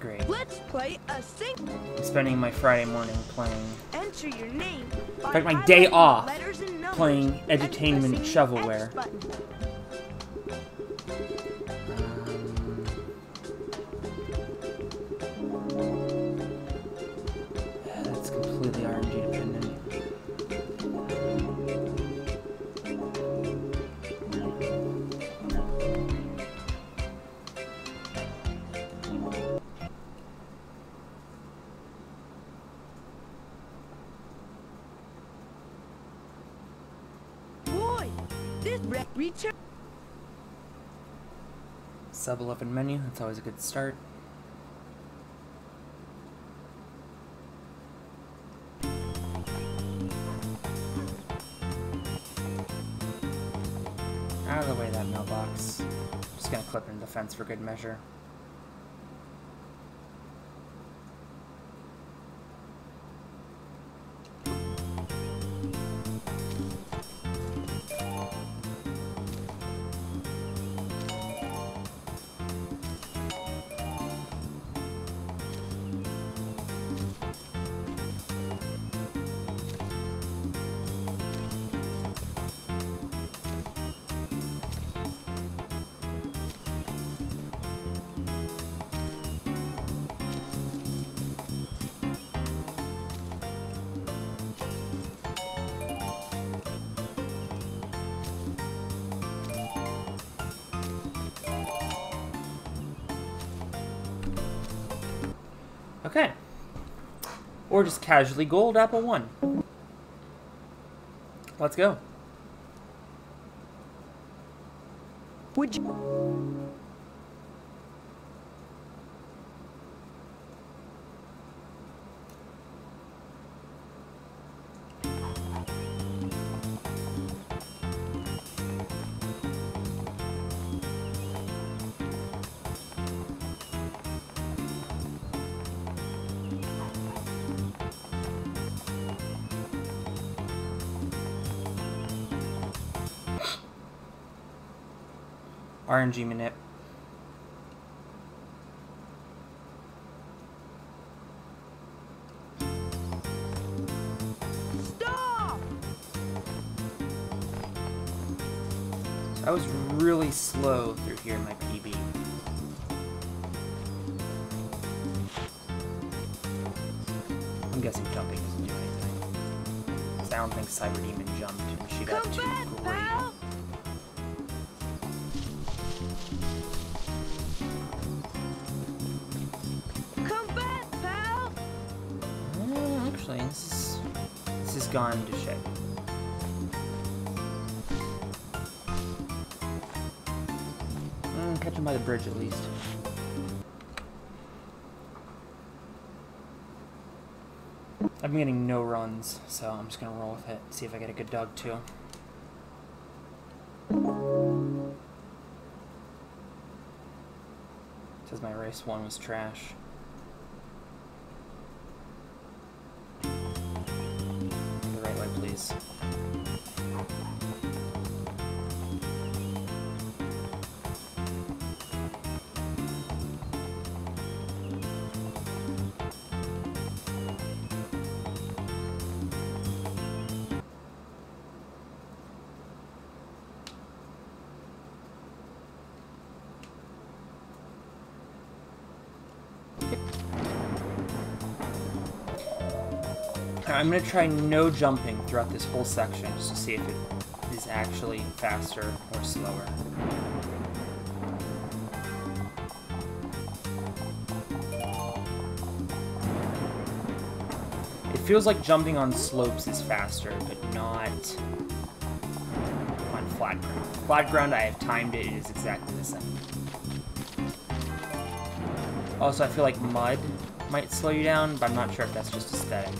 Great. Let's play a sing. I'm spending my Friday morning playing, Enter your name. in fact, my day off, playing playing edutainment shovelware. Return. Sub 11 menu, that's always a good start. Out of the way, that mailbox. Just gonna clip into the fence for good measure. Okay. Or just casually gold apple one. Let's go. RNG manip. Stop! I was really slow through here in my PB. I'm guessing jumping doesn't do anything. I don't think Cyber Demon jumped and she got Come too back, great. pal! Gone to shit. Mm, catch him by the bridge at least. Been getting no runs, so I'm just gonna roll with it. See if I get a good dog too. Says my race one was trash. I'm gonna try no jumping throughout this whole section just to see if it is actually faster or slower. It feels like jumping on slopes is faster, but not on flat ground. Flat ground, I have timed it, it is exactly the same. Also, I feel like mud might slow you down, but I'm not sure if that's just aesthetic.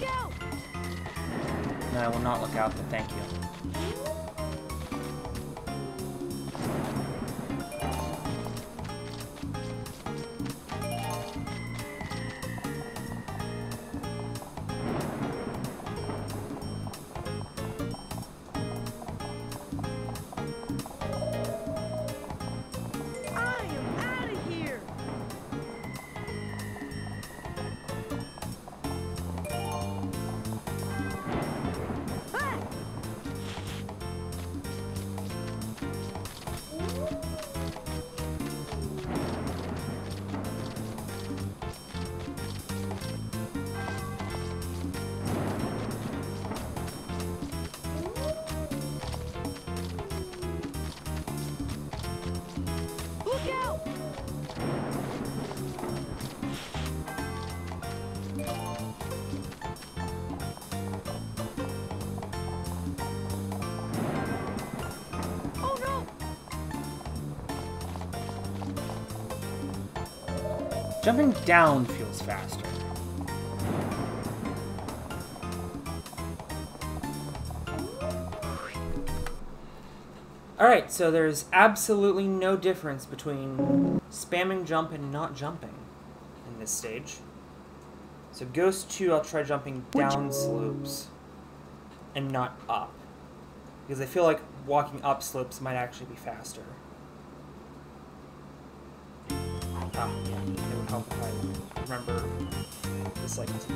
Look out! No, I will not look out, but thank you. Jumping down feels faster. Alright, so there's absolutely no difference between spamming jump and not jumping in this stage. So Ghost 2, I'll try jumping down slopes and not up. Because I feel like walking up slopes might actually be faster. Ah, yeah, it would help if I remember the cycles.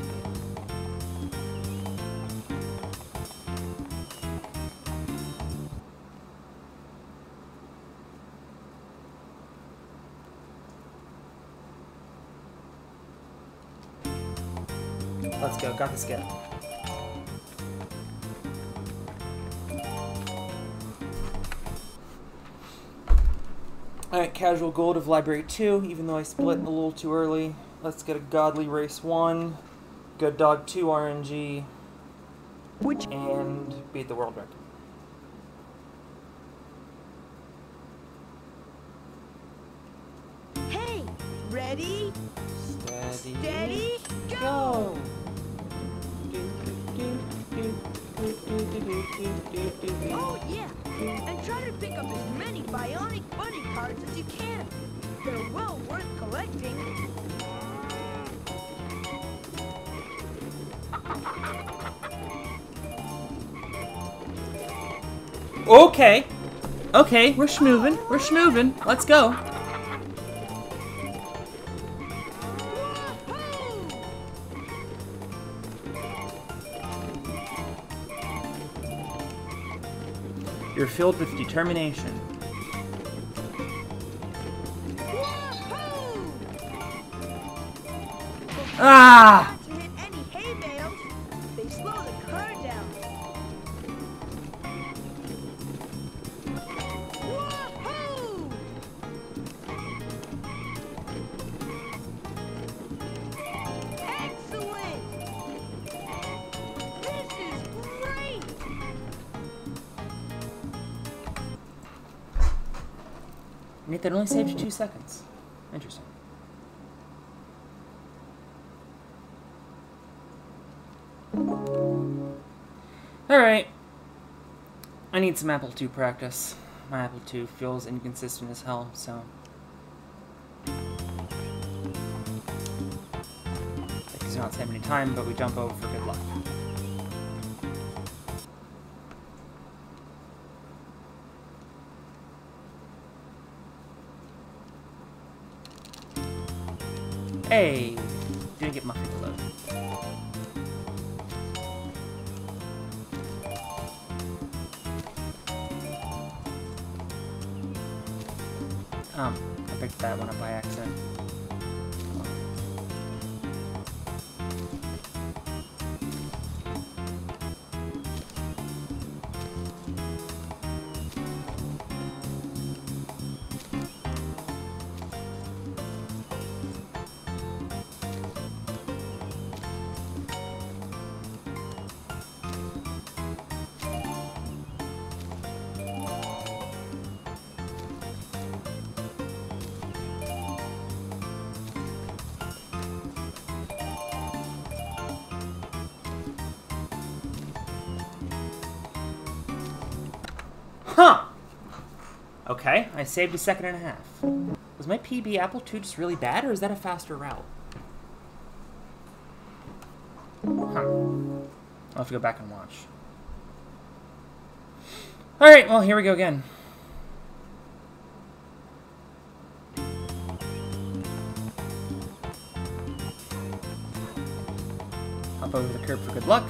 Let's go, got the skip. Alright, casual gold of library 2, even though I split a little too early. Let's get a godly race 1, good dog 2 RNG, Which and beat the world record. hey, ready, Steady. steady, go! Go! Oh yeah, and try to pick up as many bionic bunny as you can. They're well worth collecting. Okay. Okay, we're schmoovin'. We're schmoovin'. Let's go. Filled with determination. Ah! That only saved you two seconds. Interesting. Alright. I need some Apple II practice. My Apple II feels inconsistent as hell, so. Because not save any time, but we jump over for good luck. Hey! Didn't get finger loaded. Um, I picked that one up by accident. Huh! Okay, I saved a second and a half. Was my PB Apple II just really bad, or is that a faster route? Huh. I'll have to go back and watch. Alright, well, here we go again. Hop over the curb for good luck.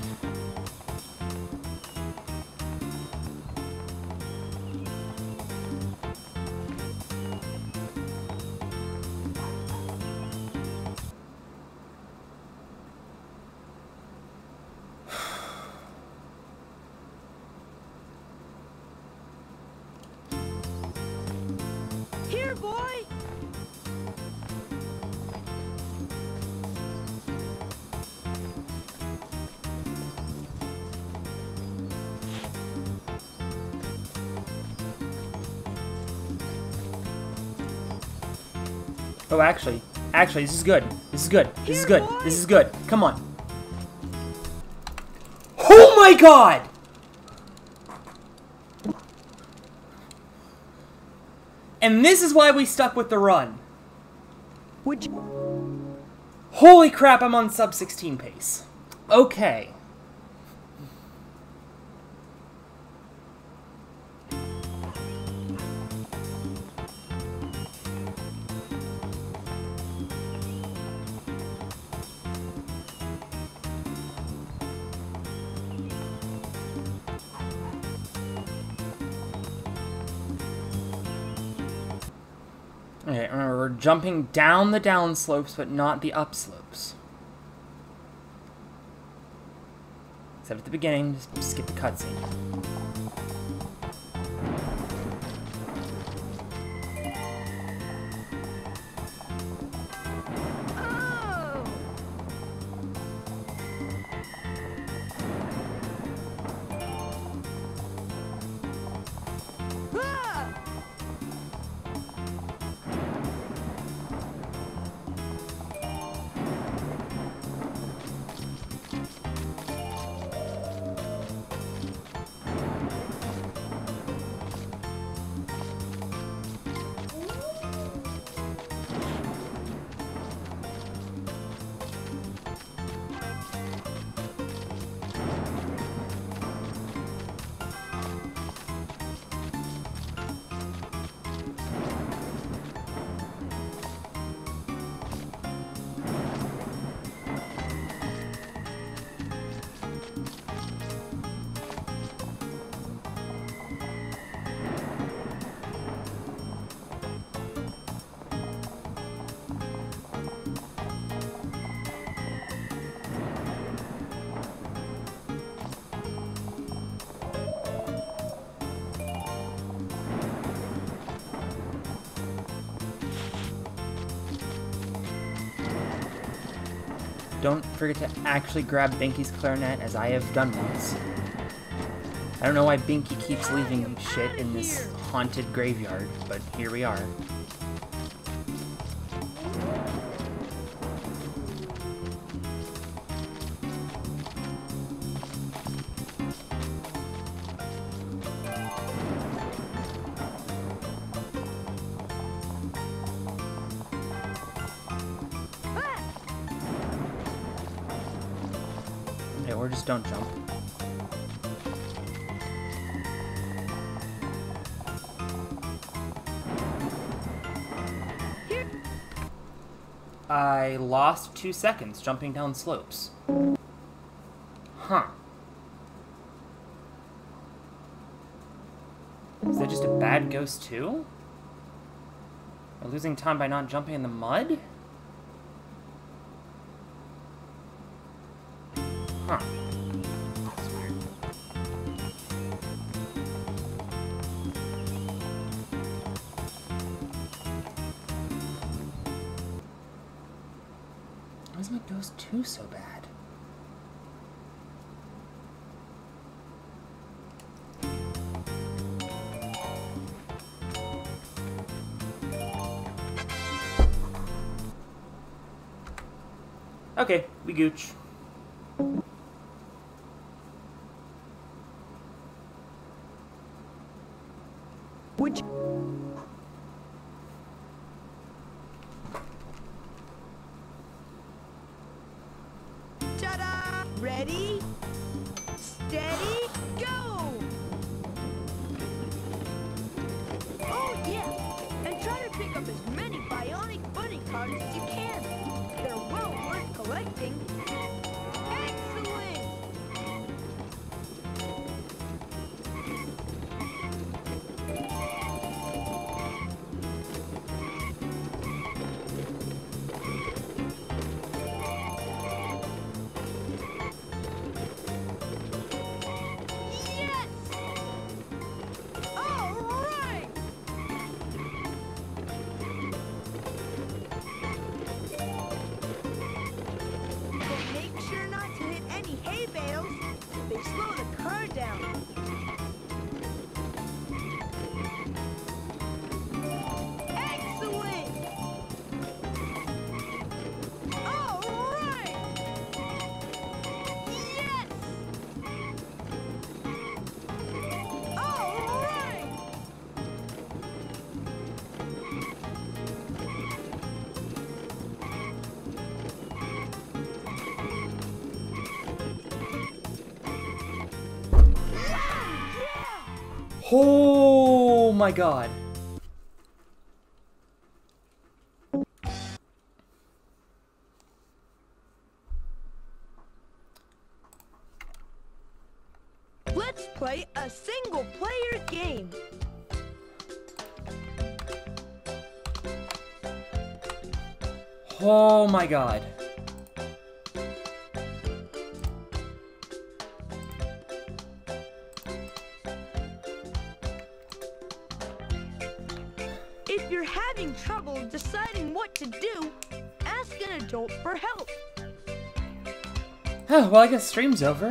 Oh, actually, Actually, this is good. This is good. This is good. This is good. Come on. Oh my god! And this is why we stuck with the run. Would you... Holy crap, I'm on sub 16 pace. Okay, jumping down the down slopes, but not the up slopes. Except at the beginning, just skip the cutscene. Don't forget to actually grab Binky's clarinet, as I have done once. I don't know why Binky keeps leaving shit in this haunted graveyard, but here we are. I lost two seconds jumping down slopes. Huh. Is that just a bad ghost too? I losing time by not jumping in the mud? Why is my ghost 2 so bad? Okay, we gooch. Ready? Oh my god. Let's play a single player game. Oh my god. Oh, well, I guess stream's over.